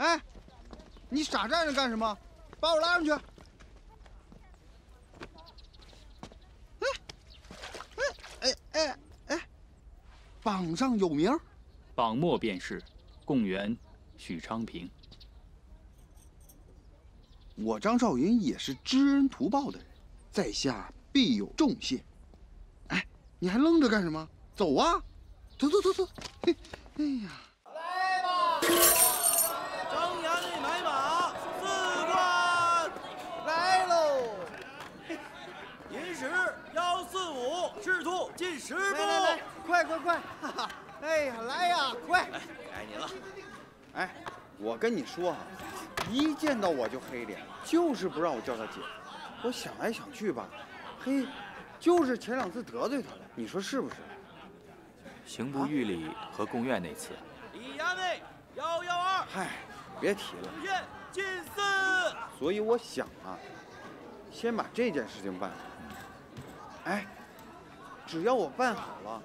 哎，你傻站着干什么？把我拉上去！哎，哎哎哎哎，榜上有名。榜末便是，贡员许昌平。我张少云也是知恩图报的人，在下必有重谢。哎，你还愣着干什么？走啊！走走走走！嘿，哎呀，来吧！张衙内买马，四官来喽！寅时幺四五，赤来来来，快快快！哈哈，哎呀，来呀，快！该你了。哎，我跟你说啊，一见到我就黑脸，就是不让我叫他姐。我想来想去吧，嘿，就是前两次得罪他了，你说是不是？刑部狱里和贡院那次，李衙内幺幺二，嗨，别提了。宴进四。所以我想啊，先把这件事情办了。哎，只要我办好了，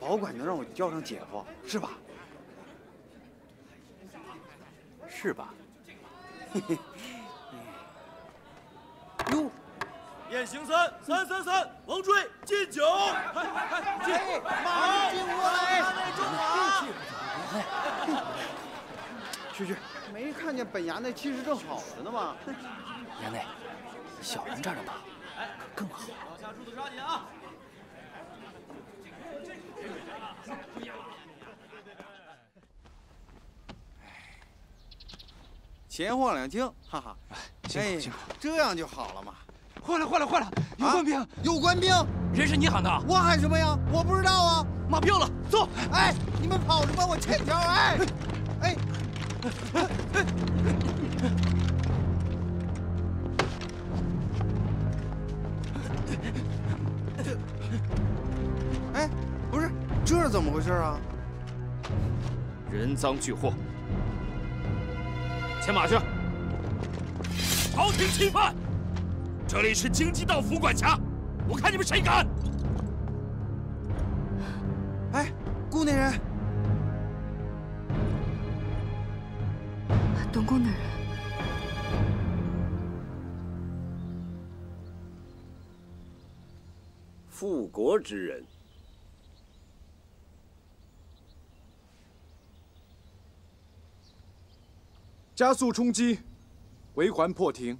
保管能让我叫上姐夫，是吧？是吧？嘿嘿。哟。雁行三三三三，王追进酒，快快进马进过来，衙内重马。去去，没看见本衙内气势正好着呢吗？衙内，小人这儿的马更好。脚下柱子抓紧啊！钱货两清，哈哈。哎，这样就好了嘛。坏了坏了坏了！有官兵，有官兵！人是你喊的？我喊什么呀？我不知道啊！马票了，走！哎，你们跑什么？我欠条！哎，哎，哎，这是怎么回事啊？人赃俱获，牵马去！朝廷钦犯！这里是京畿道府管辖，我看你们谁敢！哎，姑那人，东宫的人，复国之人，加速冲击，围环破停。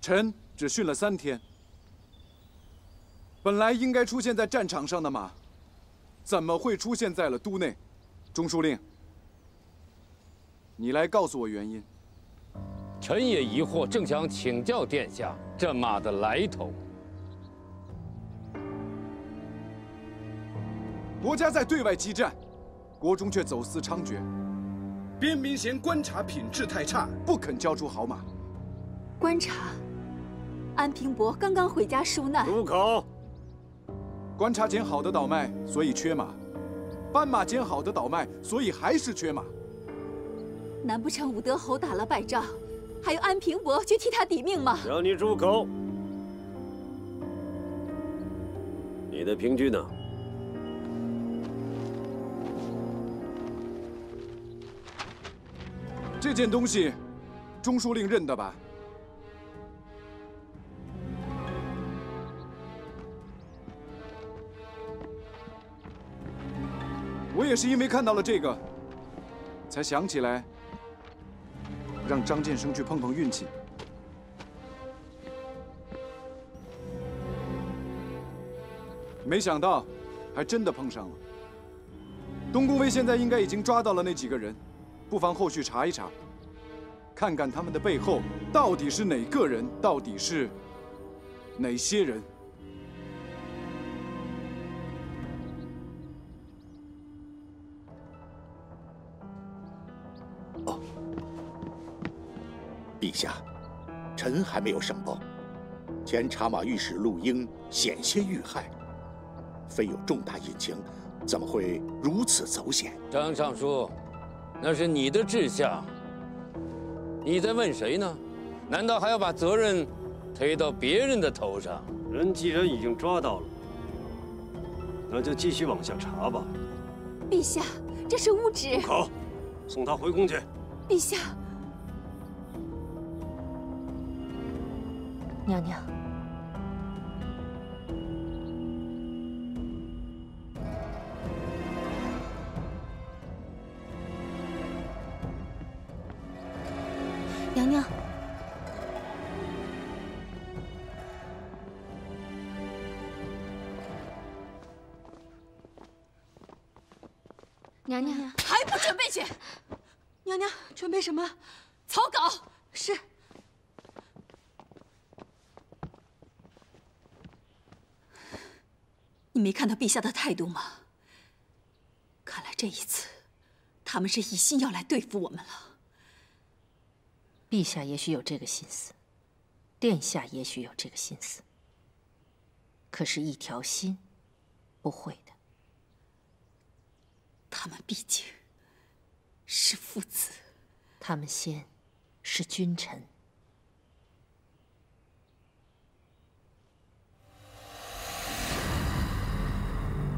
臣只训了三天，本来应该出现在战场上的马，怎么会出现在了都内？中书令，你来告诉我原因。臣也疑惑，正想请教殿下这马的来头。国家在对外激战，国中却走私猖獗，边民嫌观察品质太差，不肯交出好马。观察。安平伯刚刚回家纾难。住口！观察捡好的倒卖，所以缺马；斑马捡好的倒卖，所以还是缺马。难不成武德侯打了败仗，还有安平伯去替他抵命吗？让你住口！你的凭据呢？这件东西，中书令认得吧？我也是因为看到了这个，才想起来让张建生去碰碰运气。没想到，还真的碰上了。东宫卫现在应该已经抓到了那几个人，不妨后续查一查，看看他们的背后到底是哪个人，到底是哪些人。哦陛下，臣还没有上报。前茶马御史陆英险些遇害，非有重大隐情，怎么会如此走险？张尚书，那是你的志向。你在问谁呢？难道还要把责任推到别人的头上？人既然已经抓到了，那就继续往下查吧。陛下，这是污旨。住口！送他回宫去。陛下，娘娘，娘娘娘，准备什么？草稿。是。你没看到陛下的态度吗？看来这一次，他们是一心要来对付我们了。陛下也许有这个心思，殿下也许有这个心思，可是，一条心，不会的。他们毕竟是父子，他们先是君臣。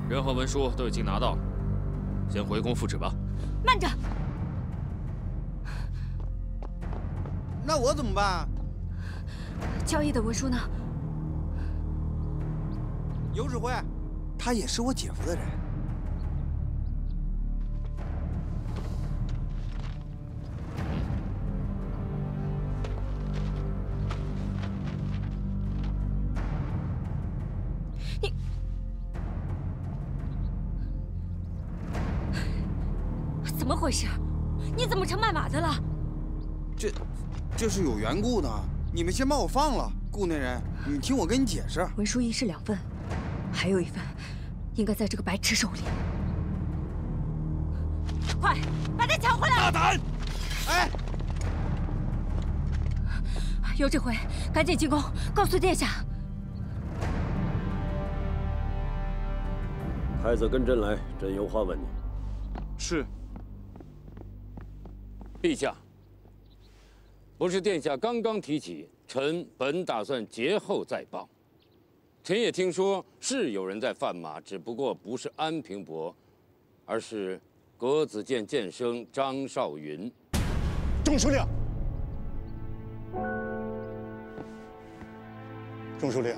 人和文书都已经拿到了，先回宫复旨吧。慢着，那我怎么办？交易的文书呢？尤指挥，他也是我姐夫的人。的了？这，这是有缘故的。你们先把我放了，顾内人，你听我跟你解释。文书一式两份，还有一份，应该在这个白痴手里。快，把他抢回来！大胆！哎，有这回，赶紧进宫，告诉殿下。太子跟朕来，朕有话问你。是。陛下，不是殿下刚刚提起，臣本打算节后再报。臣也听说是有人在贩马，只不过不是安平伯，而是格子剑剑生张少云。钟书令，钟书令，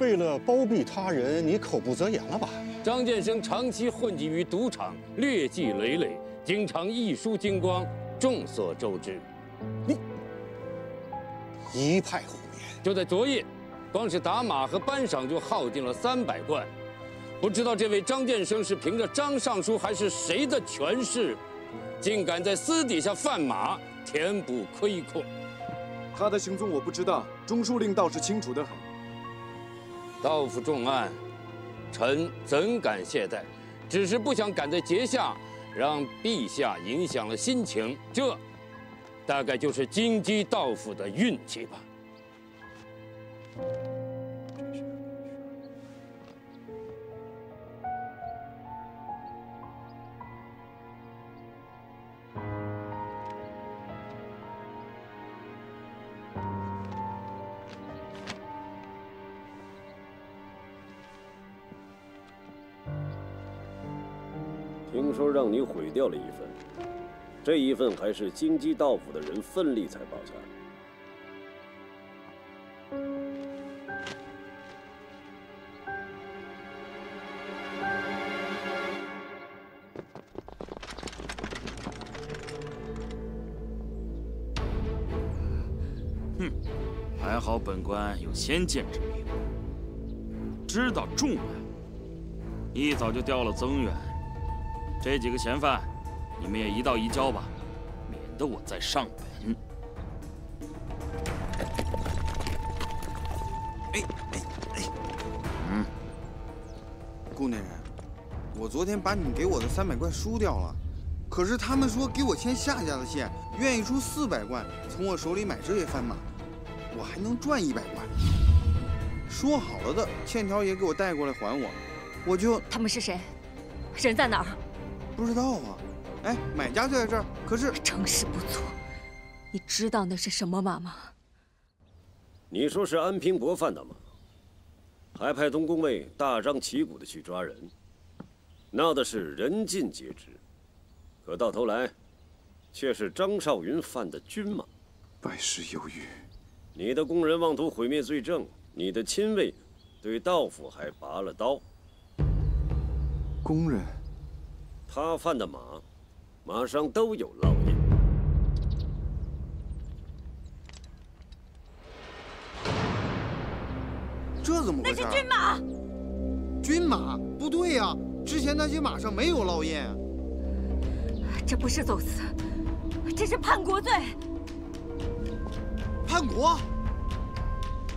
为了包庇他人，你口不择言了吧？张剑生长期混迹于赌场，劣迹累累。经常一输精光，众所周知。你一派胡言！就在昨夜，光是打马和班赏就耗尽了三百贯。不知道这位张建生是凭着张尚书还是谁的权势，竟敢在私底下贩马，填补亏空。他的行踪我不知道，中书令倒是清楚得很。盗府重案，臣怎敢懈怠？只是不想赶在节下。让陛下影响了心情，这大概就是金鸡道府的运气吧。听说让你毁掉了一份，这一份还是京畿道府的人奋力才保下。哼，还好本官有先见之明，知道重案，一早就调了增援。这几个嫌犯，你们也一道移交吧，免得我再上本。哎哎哎，嗯，顾内人，我昨天把你给我的三百贯输掉了，可是他们说给我牵夏家的线，愿意出四百贯从我手里买这些番马，我还能赚一百贯。说好了的，欠条也给我带过来还我，我就他们是谁？人在哪儿？不知道啊，哎，买家就在这儿。可是成事不足，你知道那是什么马吗？你说是安平伯犯的马，还派东宫卫大张旗鼓的去抓人，闹的是人尽皆知。可到头来，却是张少云犯的军马。百事有余。你的工人妄图毁灭罪证，你的亲卫对道府还拔了刀。工人，他犯的马，马上都有烙印。这怎么回事？那是军马。军马？不对呀，之前那些马上没有烙印。这不是走私，这是叛国罪。叛国？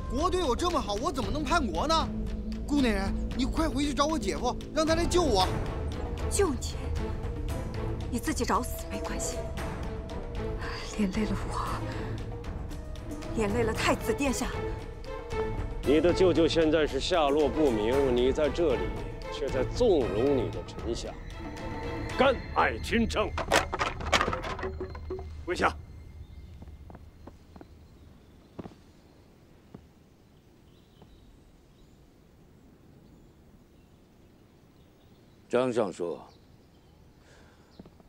国对我这么好，我怎么能叛国呢？顾内人，你快回去找我姐夫，让他来救我。救你？你自己找死没关系，连累了我，连累了太子殿下。你的舅舅现在是下落不明，你在这里却在纵容你的臣下，甘爱君称。跪下。张尚书，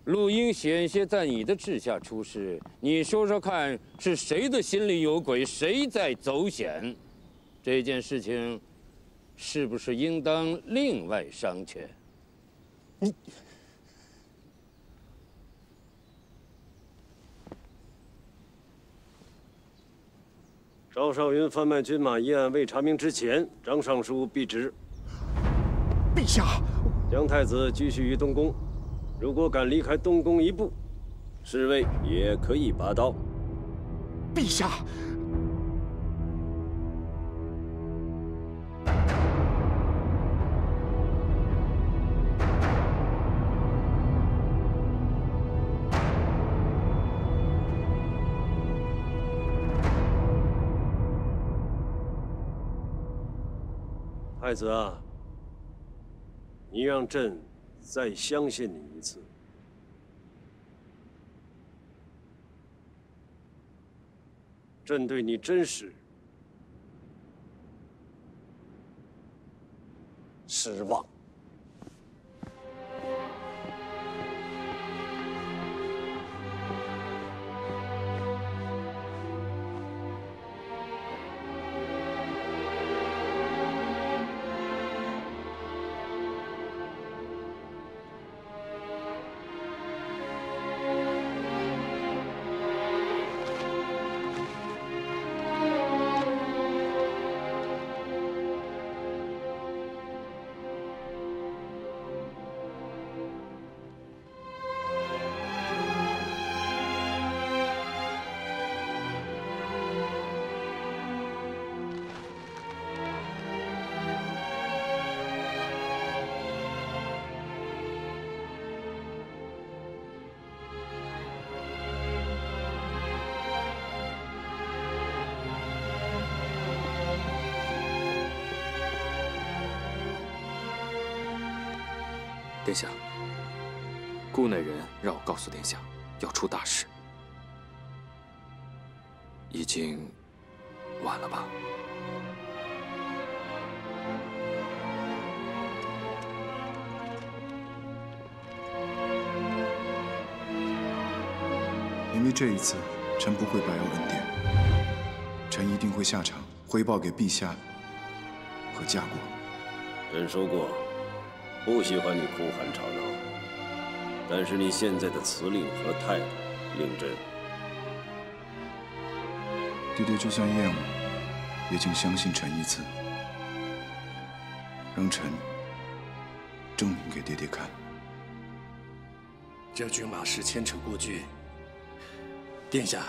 陆英险些在你的治下出事，你说说看，是谁的心里有鬼，谁在走险？这件事情，是不是应当另外商榷？你赵少云贩卖军马一案未查明之前，张尚书必知。陛下。姜太子继续于东宫，如果敢离开东宫一步，侍卫也可以拔刀。陛下，太子啊！你让朕再相信你一次，朕对你真是失望。顾内人让我告诉殿下，要出大事，已经晚了吧？因为这一次，臣不会白要恩典，臣一定会下场回报给陛下和家国。朕说过。不喜欢你哭喊吵闹，但是你现在的辞令和态度令朕……爹爹就算厌我，也请相信臣一次，让臣证明给爹爹看。这军马是牵扯过去，殿下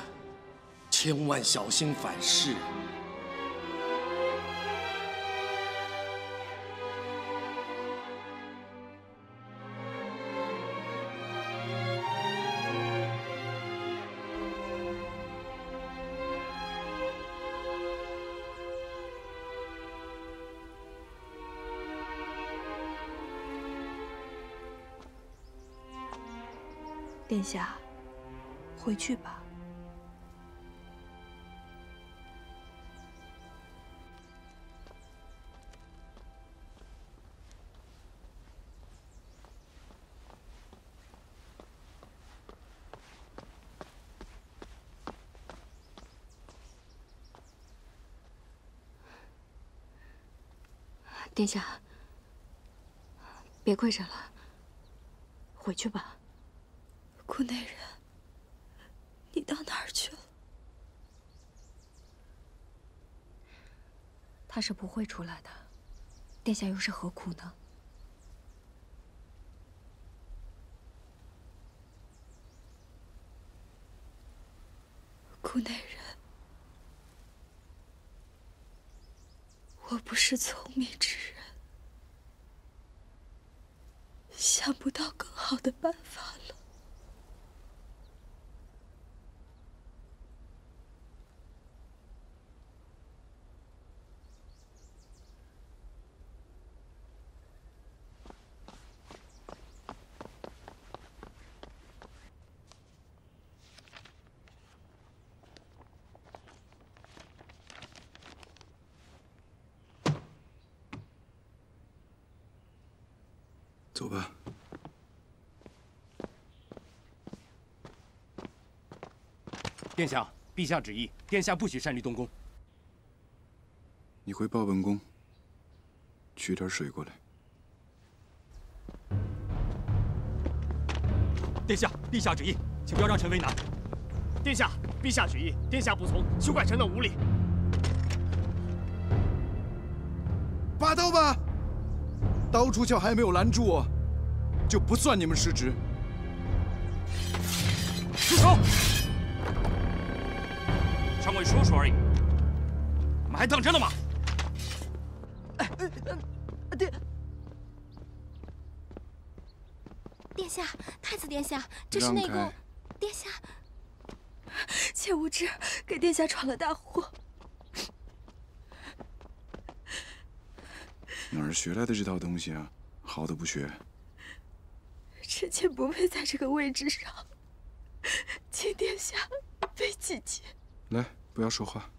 千万小心反噬。殿下回去吧。殿下别跪着了回去吧。顾内人，你到哪儿去了？他是不会出来的，殿下又是何苦呢？顾内人，我不是聪明之人，想不到更好的办法了。走吧。殿下，陛下旨意，殿下不许擅离东宫。你回报本宫，取点水过来。殿下，陛下旨意，请不要让臣为难。殿下，陛下旨意，殿下不从，休怪臣等无礼。拔刀吧！刀出鞘还没有拦住我，就不算你们失职。住手！上官说说而已，你们还当真了吗？殿殿下，太子殿下，这是内让宫。殿下，妾无知，给殿下闯了大祸。哪儿学来的这套东西啊？好的不学。臣妾不配在这个位置上，请殿下别气切。来，不要说话。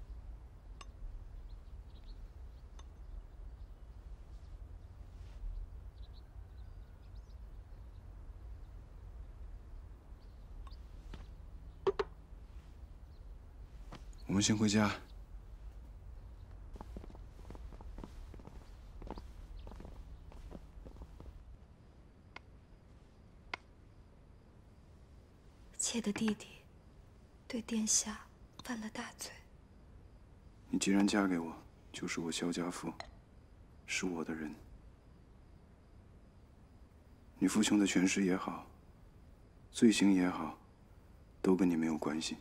我们先回家。妾的弟弟对殿下犯了大罪，你既然嫁给我，就是我萧家父，是我的人。你父兄的权势也好，罪行也好，都跟你没有关系。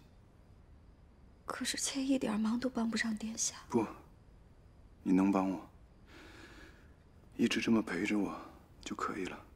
可是妾一点忙都帮不上殿下。不，你能帮我，一直这么陪着我就可以了。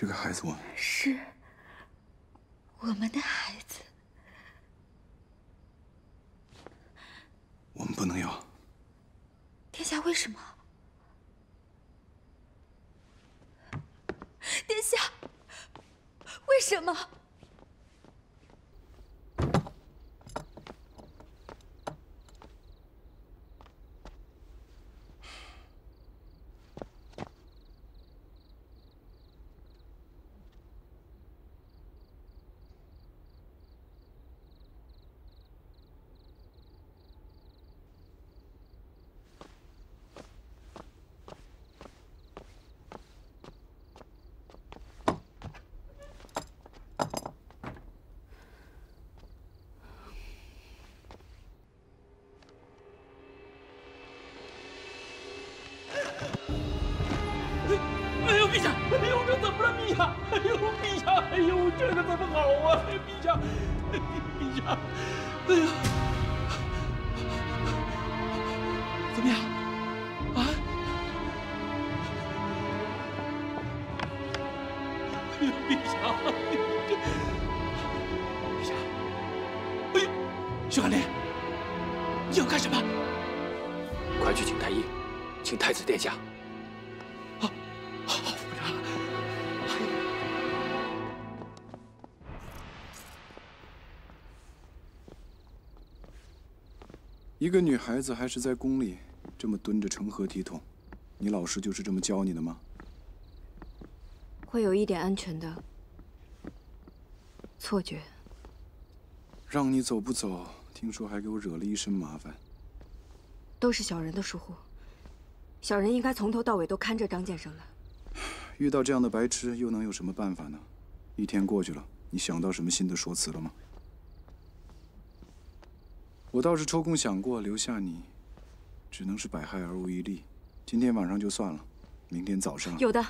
这个孩子我是我们的孩子，我们不能要。殿下为什么？殿下，为什么？这个怎么好啊？陛下，陛下！哎呀，怎么样？啊？哎呦，陛下！陛下！哎呦，徐寒林，你要干什么？快去请太医，请太子殿下。一个女孩子还是在宫里这么蹲着成何体统？你老师就是这么教你的吗？会有一点安全的错觉。让你走不走？听说还给我惹了一身麻烦。都是小人的疏忽，小人应该从头到尾都看着张建生的。遇到这样的白痴，又能有什么办法呢？一天过去了，你想到什么新的说辞了吗？我倒是抽空想过留下你，只能是百害而无一利。今天晚上就算了，明天早上有的。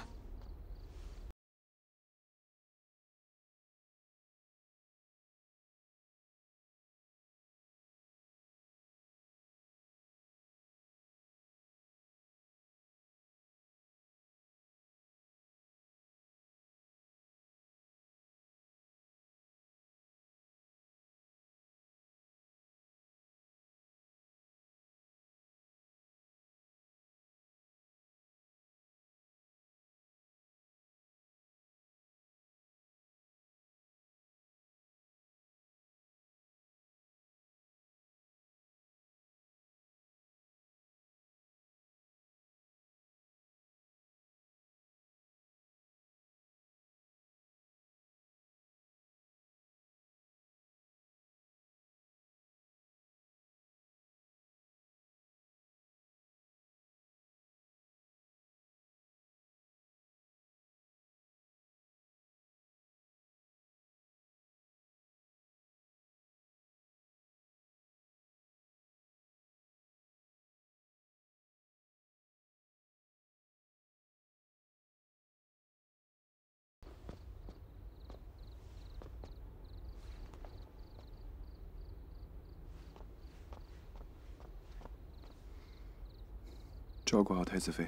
照顾好太子妃。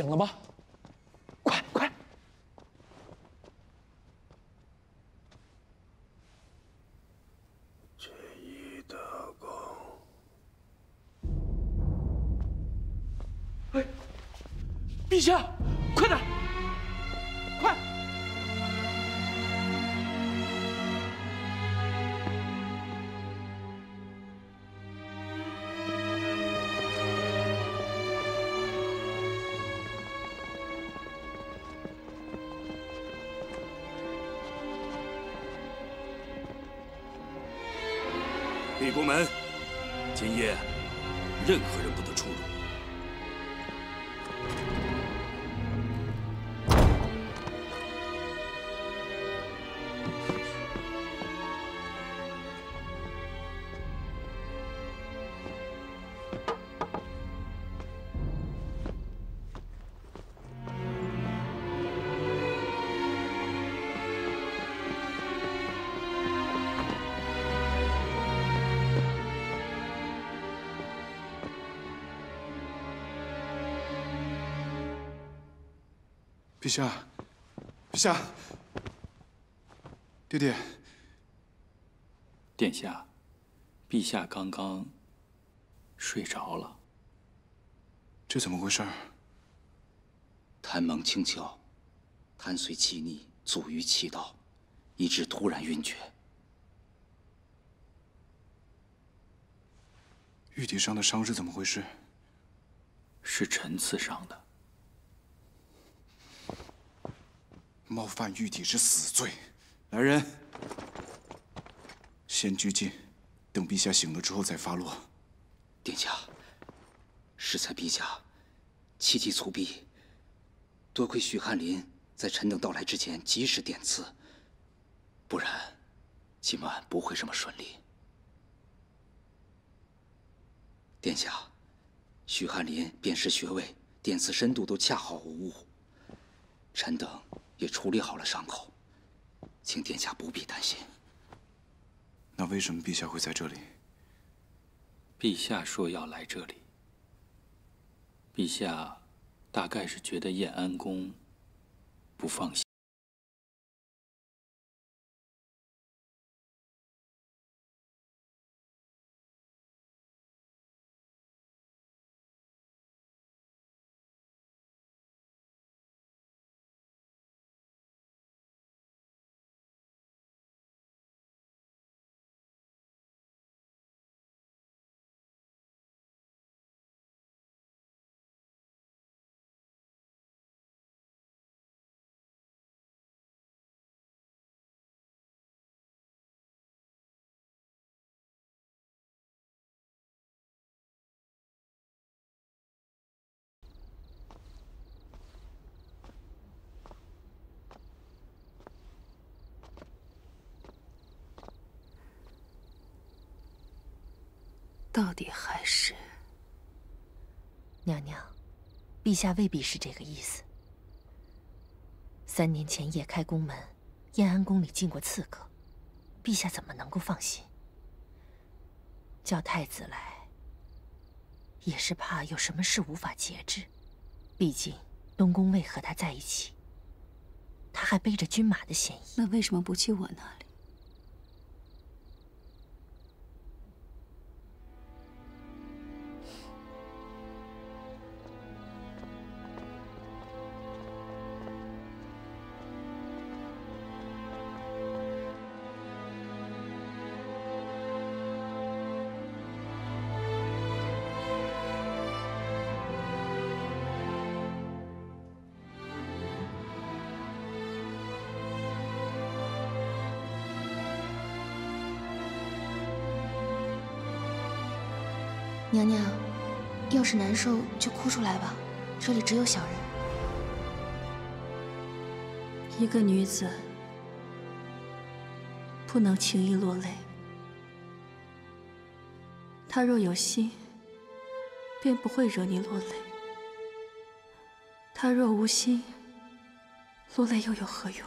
醒了吗？快快！这一大功。哎，陛下，陛下，陛下，爹爹，殿下，陛下刚刚睡着了。这怎么回事？痰蒙轻窍，痰随气逆阻于气道，以致突然晕厥。玉体上的伤是怎么回事？是臣刺伤的。冒犯玉帝是死罪。来人，先拘禁，等陛下醒了之后再发落。殿下，适才陛下气急促毙，多亏许翰林在臣等到来之前及时点刺，不然今晚不会这么顺利。殿下，许翰林辨识穴位、点刺深度都恰好无误，臣等也处理好了伤口，请殿下不必担心。那为什么陛下会在这里？陛下说要来这里，陛下大概是觉得燕安宫不放心。到底还是娘娘，陛下未必是这个意思。三年前夜开宫门，燕安宫里进过刺客，陛下怎么能够放心？叫太子来，也是怕有什么事无法节制。毕竟东宫卫和他在一起，他还背着军马的嫌疑。那为什么不去我那里？要是难受就哭出来吧，这里只有小人。一个女子不能轻易落泪，她若有心，便不会惹你落泪；她若无心，落泪又有何用？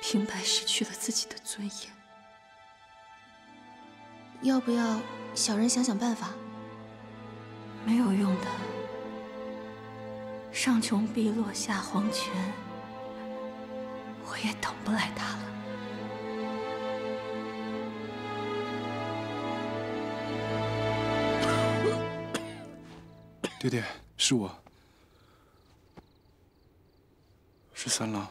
平白失去了自己的尊严。要不要小人想想办法？没有用的。上穷碧落下黄泉，我也等不来他了。爹爹，是我，是三郎。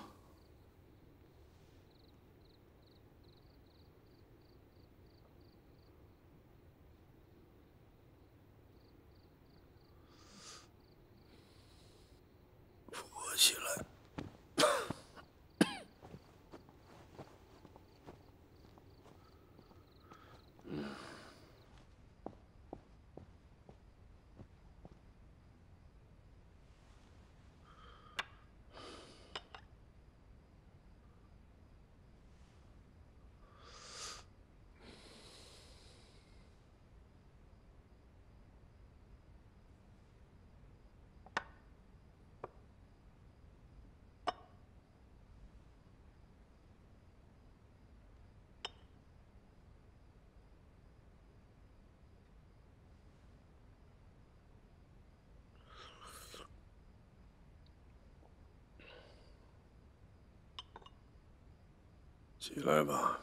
起来吧。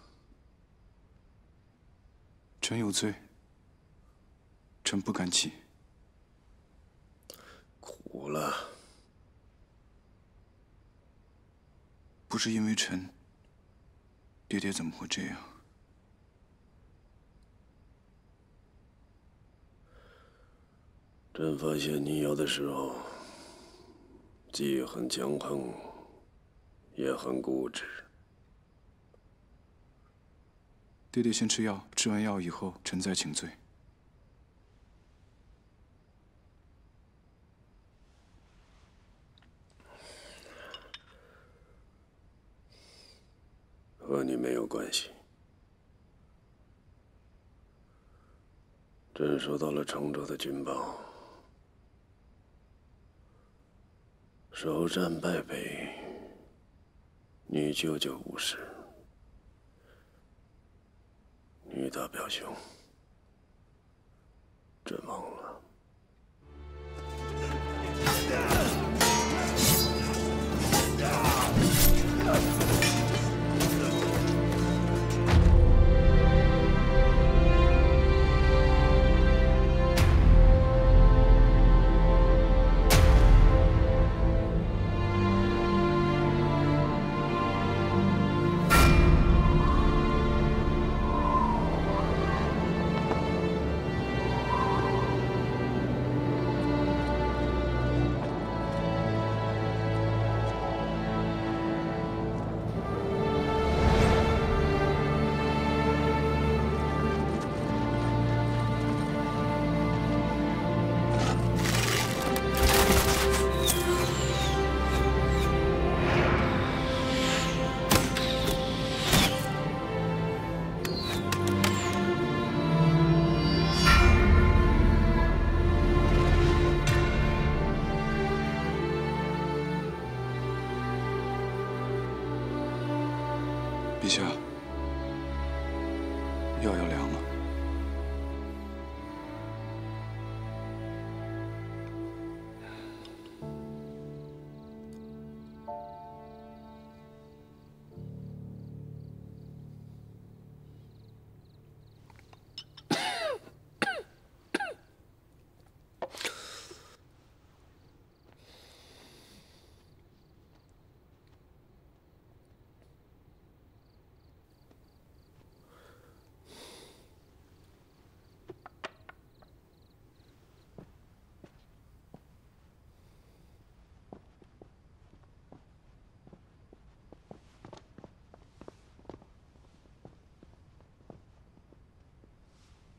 臣有罪，臣不敢起。苦了。不是因为臣，爹爹怎么会这样？朕发现你有的时候既很强横，也很固执。爹爹先吃药，吃完药以后，臣再请罪。和你没有关系。朕收到了成州的军报，首战败北，你舅舅无事，大表兄，阵亡了。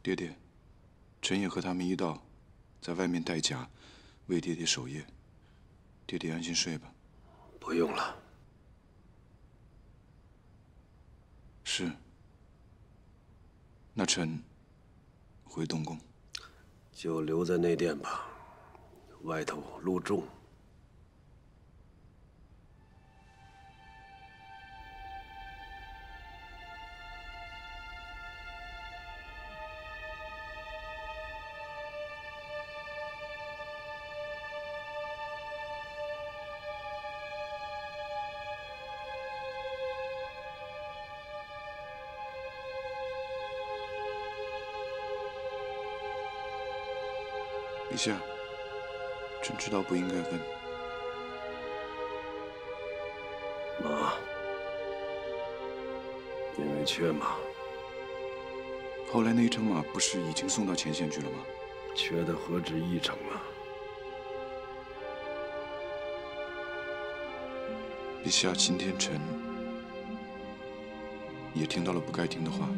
爹爹，臣也和他们一道，在外面带甲，为爹爹守夜。爹爹安心睡吧。不用了。是。那臣回东宫。就留在内殿吧，外头路重。下，臣知道不应该问。马，因为缺马。后来那一乘马不是已经送到前线去了吗？缺的何止一程啊！陛下，今天臣也听到了不该听的话。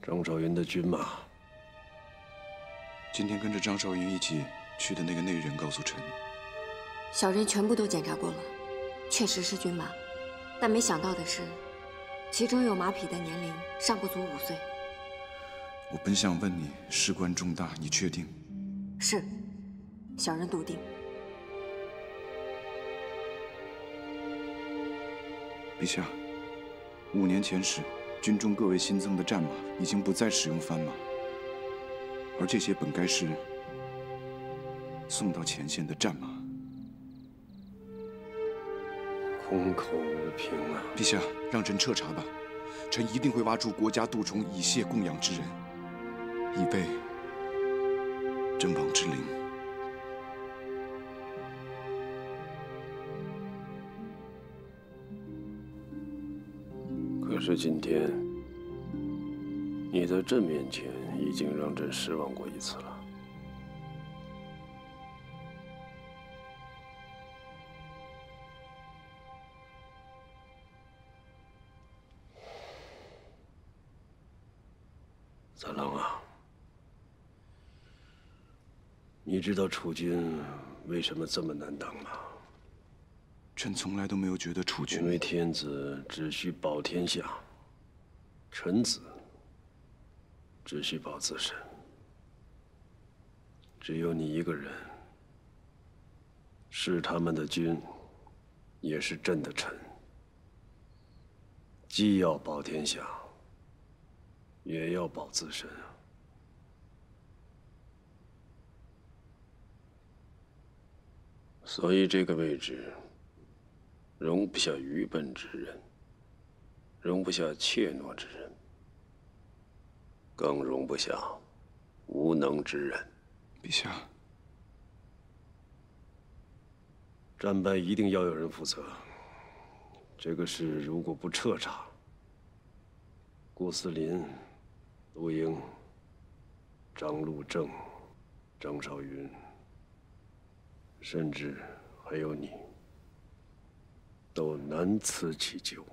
张少云的军马。今天跟着张少云一起去的那个内人告诉臣，小人全部都检查过了，确实是军马，但没想到的是，其中有马匹的年龄尚不足五岁。我本想问你，事关重大，你确定？是，小人笃定。陛下，五年前时，军中各位新增的战马已经不再使用番马。而这些本该是送到前线的战马，空口无凭啊！陛下，让臣彻查吧，臣一定会挖出国家杜虫以谢供养之人，以备朕王之灵。可是今天，你在朕面前已经让朕失望过一次了。三郎啊，你知道储君为什么这么难当吗？朕从来都没有觉得储君。因为天子只需保天下，臣子只需保自身。只有你一个人，是他们的君，也是朕的臣，既要保天下，也要保自身啊。所以这个位置。容不下愚笨之人，容不下怯懦之人，更容不下无能之人。陛下，战败一定要有人负责。这个事如果不彻查，顾思林、陆英、张路正、张少云，甚至还有你。都难辞其咎。